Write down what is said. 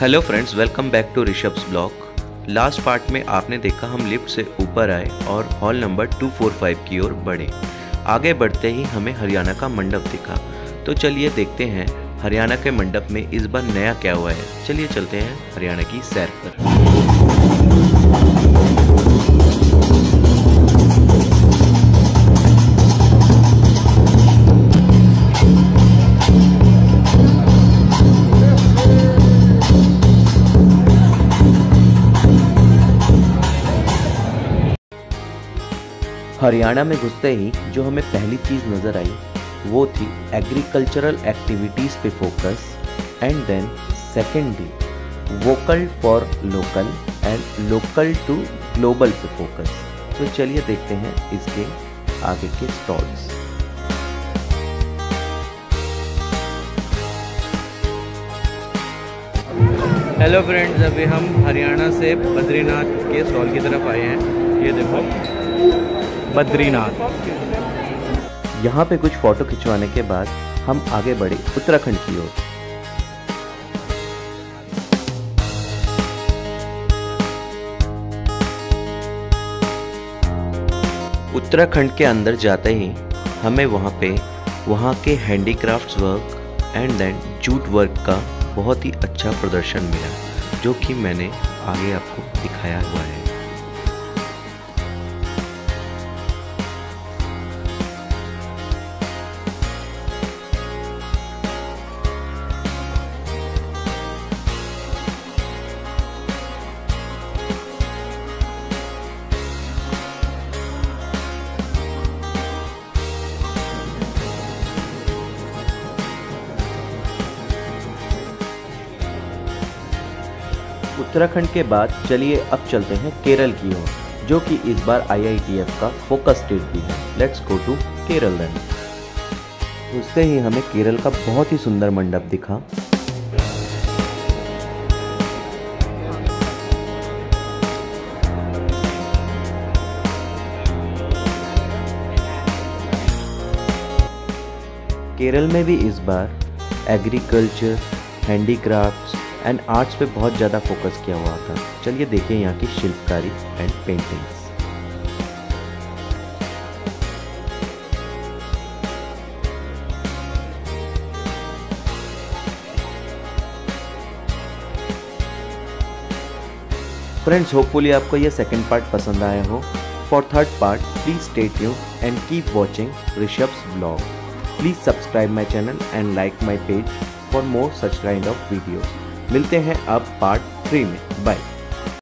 Hello friends welcome back to Rishabh's blog last part में आपने देखा हम लिफ्ट से ऊपर आए और हॉल नंबर 245 की ओर बढ़े। आगे बढ़ते ही हमें हरियाणा का मंडप दिखा। तो चलिए देखते हैं हरियाणा के मंडप में इस बार नया क्या हुआ है। चलिए चलते हैं हरियाणा की सैर पर। हरियाणा में घुसते ही जो हमें पहली चीज़ नज़र आई, वो थी एग्रीकल्चरल एक्टिविटीज़ पे focus and then secondly vocal for local and local to global पे फोकस तो चलिए देखते हैं इसके आगे के स्टॉल्स हेलो फ्रेंड्स अभी हम हरियाणा से बद्रीनाथ के स्टॉल की तरफ़ आए हैं। ये देखो। बद्रीनाथ। यहाँ पे कुछ फ़ोटो खिंचवाने के बाद हम आगे बढ़े उत्तराखंड की ओर। उत्तराखंड के अंदर जाते ही हमें वहाँ पे वहाँ के handicrafts work and then jute work का बहुत ही अच्छा प्रदर्शन मिला, जो कि मैंने आगे आपको दिखाया हुआ है। उत्तराखंड के बाद चलिए अब चलते हैं केरल की ओर, जो कि इस बार आईआईटीएफ का फोकस स्टेट भी है। Let's go to Kerala then घुसते ही हमें केरल का बहुत ही सुंदर मंडप दिखा। केरल में भी इस बार एग्रीकल्चर हैंडीक्राफ्ट्स एंड आर्ट्स पे बहुत ज़्यादा फोकस किया हुआ था। चलिए देखें यहाँ की शिल्पकारी एंड पेंटिंग्स फ्रेंड्स होपफुली आपको ये सेकंड पार्ट पसंद आया हो। For third part please stay tune and keep watching Rishabh's blog please subscribe my channel and like my page for more such kind of videos मिलते हैं अब part three में। Bye